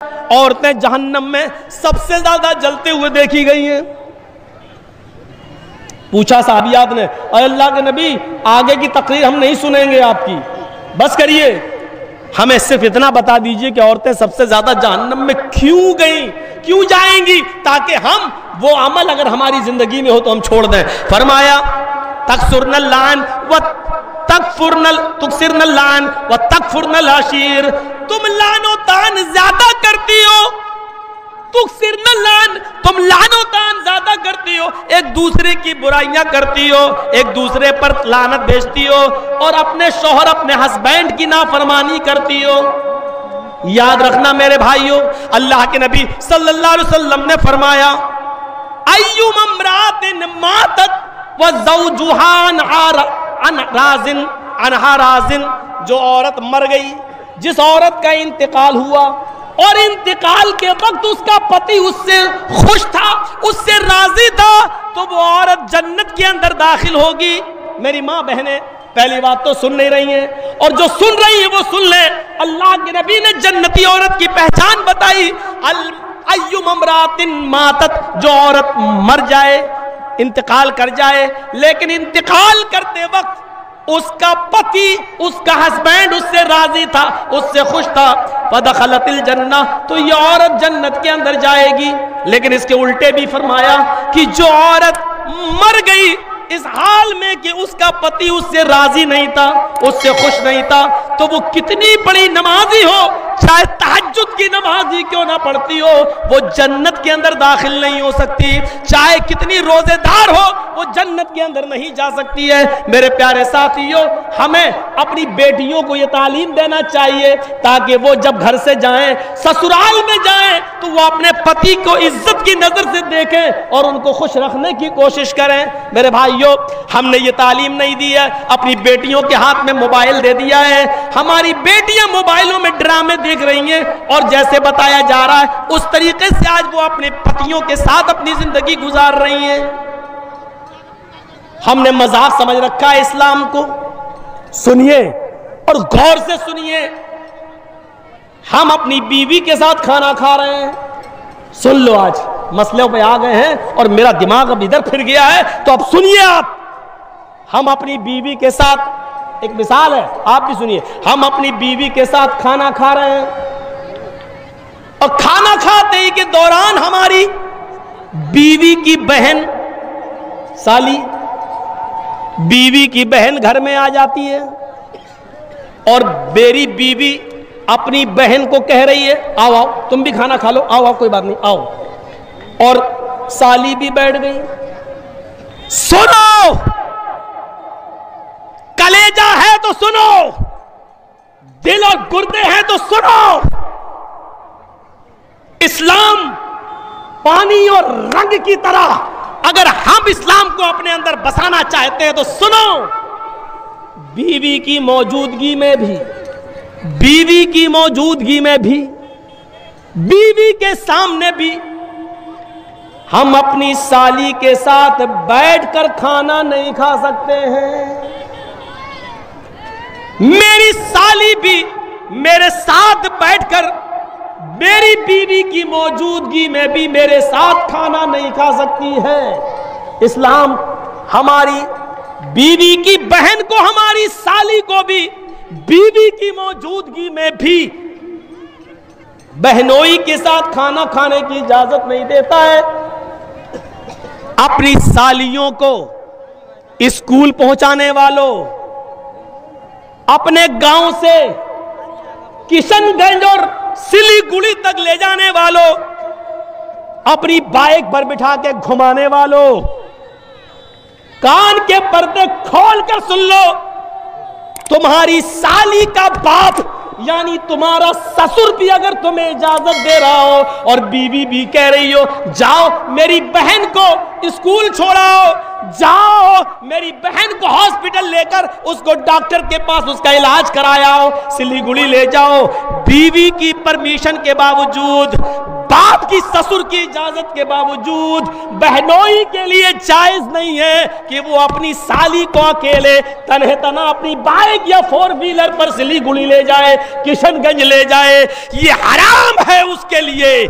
औरतें जहन्नम में सबसे ज़्यादा जलते हुए देखी गई हैं। पूछा साहबियात ने अल्लाह के नबी, आगे की तकरीर हम नहीं सुनेंगे आपकी। बस करिए, हमें सिर्फ़ इतना बता दीजिए कि औरतें सबसे ज़्यादा जहन्नम में क्यों गई, क्यों जाएँगी, ताकि हम, वो अमल अगर हमारी ज़िंदगी में हो तो हम छोड़ दें। फरमाया तकसुरनल लान व तकफुरनल तुकसिरनल लान व तकफुरनल आशीर तुम लानो तान ज़्यादा करती हो। तुकसिरनल लान, तुम लानो तान ज़्यादा करती हो। एक दूसरे की बुराइयाँ करती हो, एक दूसरे पर लानत भेजती हो और अपने शोहर, अपने हस्बैंड की नाफरमानी करती हो। याद रखना मेरे भाइयों, अल्लाह के नबी सल्लल्लाहु अलैहि वसल्लम ने फरमाया राजिन, अनहा राजिन, जो औरत मर गई जिस औरत का इंतकाल हुआ और इंतकाल के वक्त उसका पति उससे खुश था, उससे राज़ी था तो वो औरत जन्नत के अंदर दाखिल होगी। मेरी माँ बहनें, पहली बात तो सुन नहीं रही हैं। और जो सुन रही है, वो सुन ले। अल्लाह के नबी ने जन्नती औरत की पहचान बताई। अय्युम अमरातिन मातत, जो औरत मर जाए, इंतकाल कर जाए, लेकिन इंतकाल करते वक्त उसका पति, उसका हस्बैंड उससे राज़ी था, उससे खुश था। पदखलतिल जन्ना तो ये औरत जन्नत के अंदर जाएगी। लेकिन इसके उल्टे भी फरमाया कि जो औरत मर गई, इस हाल में कि उसका पति उससे राज़ी नहीं था, उससे खुश नहीं था तो वो कितनी बड़ी नमाजी हो चाहे तहज्जुद की नमाजी क्यों ना पढ़ती हो, वो जन्नत के अंदर दाखिल नहीं हो सकती। चाहे कितनी रोजेदार हो, वो जन्नत के अंदर नहीं जा सकती है। मेरे प्यारे साथियों, हमें अपनी बेटियों को ये तालीम देना चाहिए, ताकि वो जब घर से जाएँ, ससुराल में जाएँ तो वो अपने पति को इज़्ज़त की नज़र से देखें और उनको खुश रखने की कोशिश करें। मेरे भाइयों, हमने ये तालीम नहीं दी है। अपनी बेटियों के हाथ में मोबाइल दे दिया है। हमारी बेटियाँ मोबाइलों में ड्रामे देख रही हैं और जैसे बताया जा रहा है, उस तरीके से आज वो अपने पतियों के साथ अपनी ज़िंदगी गुजार रही हैं। हमने मज़ाक समझ रखा है इस्लाम को। सुनिए और गौर से सुनिए। हम अपनी बीवी के साथ खाना खा रहे हैं। सुन लो आज, मसलों पे आ गए हैं और मेरा दिमाग अब इधर फिर गया है। तो अब सुनिए आप, हम अपनी बीवी के साथ एक मिसाल है, आप भी सुनिए। हम अपनी बीवी के साथ खाना खा रहे हैं। और खाना खाते ही के दौरान हमारी बीवी की बहन साली, बीवी की बहन घर में आ जाती है। और मेरी बीवी अपनी बहन को कह रही है, आओ आओ, तुम भी खाना खा लो, आओ आओ, कोई बात नहीं, आओ। और साली भी बैठ गई। सुनो! कलेजा है तो सुनो। दिल और गुर्दे हैं तो सुनो। इस्लाम पानी और रंग की तरह अगर हम इस्लाम को अपने अंदर बसाना चाहते हैं तो सुनो। बीवी की मौजूदगी में भी, बीवी की मौजूदगी में भी, बीवी के सामने भी हम अपनी साली के साथ बैठकर खाना नहीं खा सकते हैं। मेरी साली भी मेरे साथ बैठकर, मेरी बीवी की मौजूदगी में भी मेरे साथ खाना नहीं खा सकती है। इस्लाम हमारी बीवी की बहन को, हमारी साली को भी, बीवी की मौजूदगी में भी बहनोई के साथ खाना खाने की इजाज़त नहीं देता है। अपनी सालियों को स्कूल पहुँचाने वालों अपने गाँव से किशनगंज और सिलीगुड़ी तक ले जाने वालों, अपनी बाइक पर बिठा के घुमाने वालों, कान के पर्दे खोल कर सुन लो, तुम्हारी साली का बाप यानी तुम्हारा ससुर भी अगर तुम्हें इजाज़त दे रहा हो और बीवी भी कह रही हो, जाओ मेरी बहन को स्कूल छोड़ाओ, जाओ मेरी बहन को हॉस्पिटल लेकर उसको डॉक्टर के पास उसका इलाज कराया हो, सिलीगुड़ी ले जाओ। बीवी की परमिशन के बावजूद बाप की ससुर की इजाज़त के बावजूद बहनोई के लिए जायज़ नहीं है कि वो अपनी साली को अकेले तनह तना अपनी बाइक या फोर व्हीलर पर सिलीगुड़ी ले जाए, किशनगंज ले जाए। ये हराम है उसके लिए।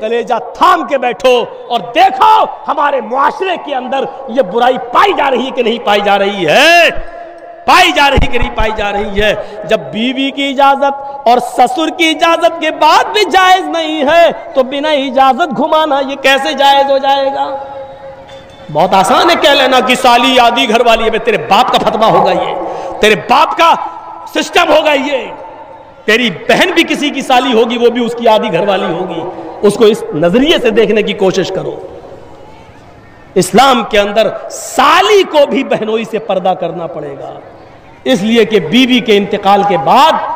कलेजा थाम के बैठो और देखो हमारे मुआशरे के अंदर ये बुराई पाई जा रही है कि नहीं पाई जा रही है? पाई जा रही कि नहीं पाई जा रही है? जब बीवी की इजाज़त और ससुर की इजाज़त के बाद भी जायज़ नहीं है तो बिना इजाज़त घुमाना ये कैसे जायज़ हो जाएगा? बहुत आसान है कह लेना कि साली आदि घर वाली है तेरे बाप का फतवा होगा ये तेरे बाप का सिस्टम होगा ये तेरी बहन भी किसी की साली होगी, वो भी उसकी आदि घर वाली होगी। उसको इस नज़रिए से देखने की कोशिश करो। इस्लाम के अंदर साली को भी बहनोई से पर्दा करना पड़ेगा। इसलिए कि बीवी के इंतकाल के बाद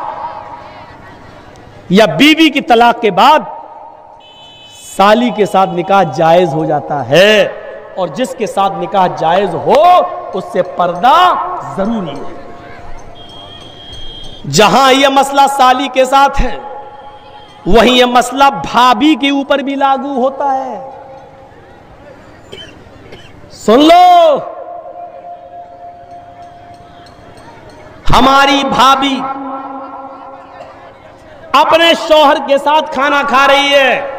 या बीवी की तलाक के बाद साली के साथ निकाह जायज़ हो जाता है और जिसके साथ निकाह जायज़ हो, उससे पर्दा ज़रूरी है। जहाँ यह मसला साली के साथ है, वहीं यह मसला भाभी के ऊपर भी लागू होता है। सुन लो। हमारी भाभी अपने शोहर के साथ खाना खा रही है।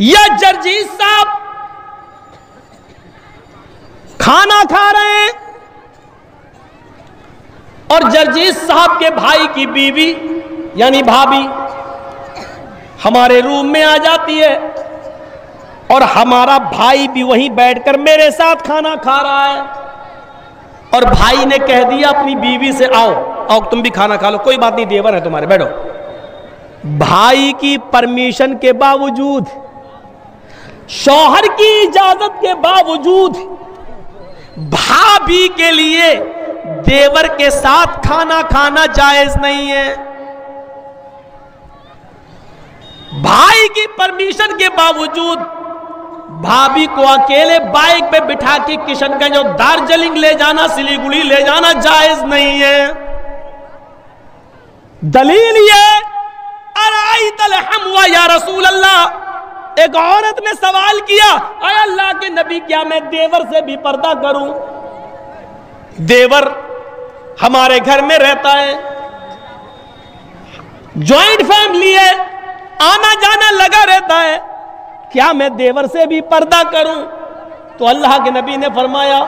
यह जर्जीत साहब खाना खा रहे हैं और जर्जीत साहब के भाई की बीवी, यानी भाभी, हमारे रूम में आ जाती है और हमारा भाई भी वहीं बैठकर मेरे साथ खाना खा रहा है। और भाई ने कह दिया, अपनी बीवी से आओ। आओ तुम भी खाना खा लो, कोई बात नहीं, देवर है तुम्हारे, बैठो। भाई की परमिशन के बावजूद, शौहर की इजाज़त के बावजूद, भाभी के लिए देवर के साथ खाना खाना जायज़ नहीं है। भाई की परमिशन के बावजूद, भाभी को अकेले बाइक पे बिठा के किशनगंज और दार्जिलिंग ले जाना, सिलीगुड़ी ले जाना जायज़ नहीं है। दलील ये या रसूल अल्लाह एक औरत ने सवाल किया, अरे अल्लाह के नबी क्या मैं देवर से भी पर्दा करूँ? देवर हमारे घर में रहता है। ज्वाइंट फैमिली है आना जाना लगा रहता है। क्या मैं देवर से भी पर्दा करूँ? तो अल्लाह के नबी ने फरमाया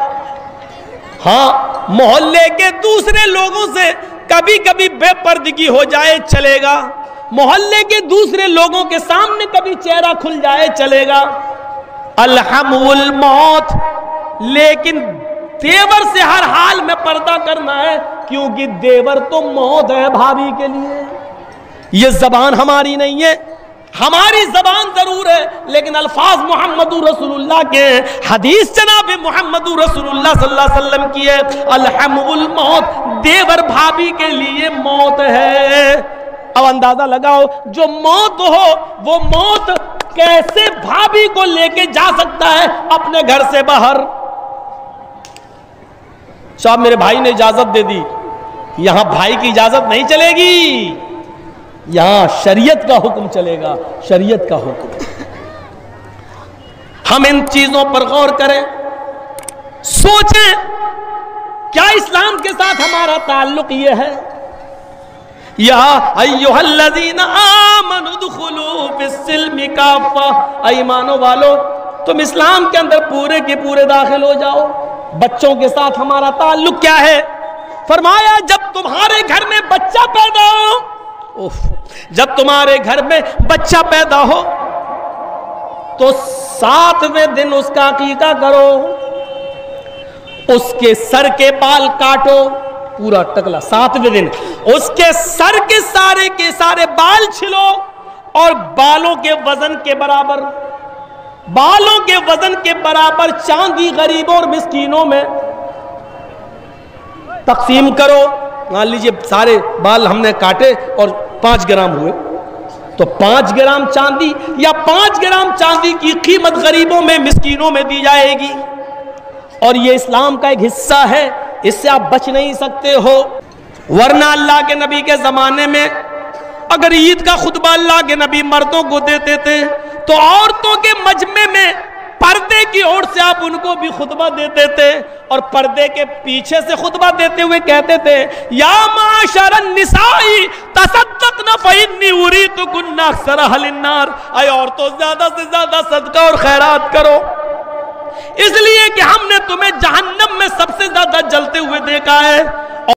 हाँ मोहल्ले के दूसरे लोगों से कभी कभी बेपर्दगी हो जाए, चलेगा। मोहल्ले के दूसरे लोगों के सामने कभी चेहरा खुल जाए, चलेगा। अलहमुल मौत। लेकिन देवर से हर हाल में पर्दा करना है, क्योंकि देवर तो मौत है भाभी के लिए। यह जबान हमारी नहीं है। हमारी जबान ज़रूर है, लेकिन अल्फाज मोहम्मद रसूलुल्लाह के हदीस जनाब मोहम्मद रसूलुल्लाह सल्लल्लाहु अलैहि वसल्लम की है, अलहमुल मौत, देवर भाभी के लिए मौत है। अब अंदाज़ा लगाओ, जो मौत हो, वो मौत कैसे भाभी को लेके जा सकता है अपने घर से बाहर? साहब, मेरे भाई ने इजाज़त दे दी, यहाँ भाई की इजाज़त नहीं चलेगी। यहाँ शरीयत का हुक्म चलेगा, शरीयत का हुक्म। हम इन चीज़ों पर गौर करें, सोचें, क्या इस्लाम के साथ हमारा ताल्लुक यह है? ईमानो वालो, तुम इस्लाम के अंदर पूरे के पूरे दाखिल हो जाओ। बच्चों के साथ हमारा ताल्लुक क्या है? फरमाया, जब तुम्हारे घर में बच्चा पैदा हो उफ, जब तुम्हारे घर में बच्चा पैदा हो तो सातवें दिन उसका अकीका करो। उसके सर के बाल काटो पूरा टकला सातवें दिन। उसके सर के सारे के सारे बाल छिलो और बालों के वज़न के बराबर बालों के वज़न के बराबर चांदी गरीबों और मिस्कीनों में तकसीम करो। मान लीजिए सारे बाल हमने काटे और पाँच ग्राम हुए। तो पाँच ग्राम चांदी या पाँच ग्राम चांदी की कीमत गरीबों में, मिस्कीनों में दी जाएगी। और ये इस्लाम का एक हिस्सा है, इससे आप बच नहीं सकते हो। वरना अल्लाह के नबी के जमाने में अगर ईद का खुतबा अल्लाह के नबी मर्दों को देते थे तो औरतों के मजमे में पर्दे की ओर से आप उनको भी खुतबा देते थे और पर्दे के पीछे से खुतबा देते हुए कहते थे, या माशरन निसाई, तसद्दक न फइन्नी उरी तो अक्सर हलिन्नार औरतों, ज़्यादा से ज़्यादा सदका और खैरात करो। इसलिए कि हमने तुम्हें जहन्नम में सबसे ज़्यादा जलते हुए देखा है।